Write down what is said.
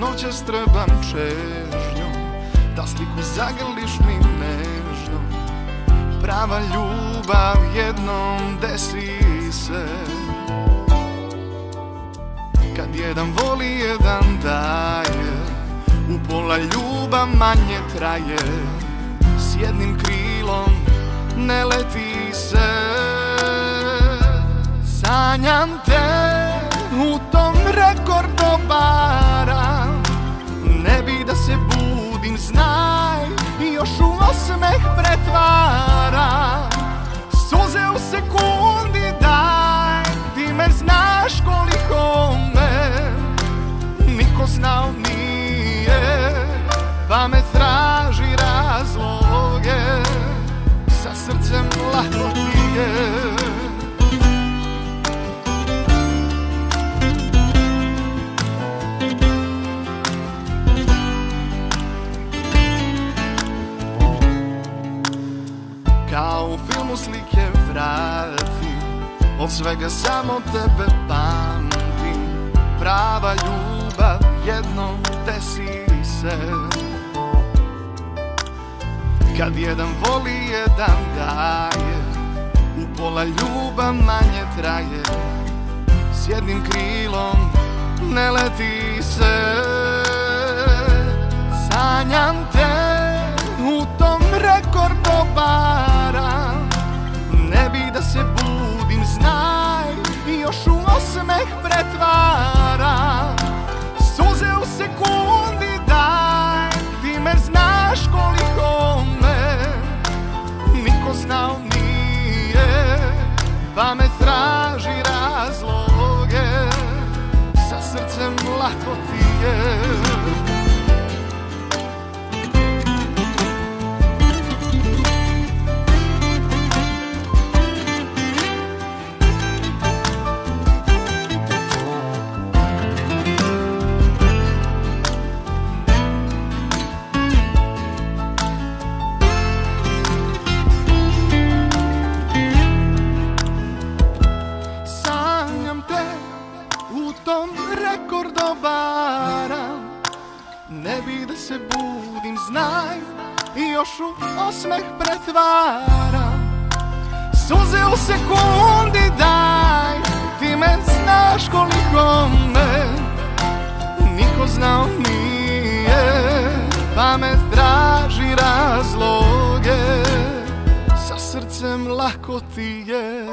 noćas trebam čežnjom Da sliku zagrliš mi nežno Prava ljubav jednom desi se. Kad jedan voli, jedan daje U pola ljubav manje traje. S jednim krilom ne leti se. Sanjam te osmeh pretvaram Suze u sekundi daj Ti me znaš koliko me Niko znao nije Pa me traži razloge. Sa srcem lako ti Kao u filmu slike vrati Od svega samo tebe pamtim. Prava ljubav jednom desi se. Kad jedan voli, jedan daje U pola ljubav manje traje. S jednim krilom ne leti se. Sanjam te me traži razloge Sa srcem lako ti je tom rekordobara Ne bi da se budim, znaj I još u osmeh pretvaram. Suze u sekundi daj Ti me znaš koliko me Niko znao nije Pa me traži razloge Sa srcem lako ti je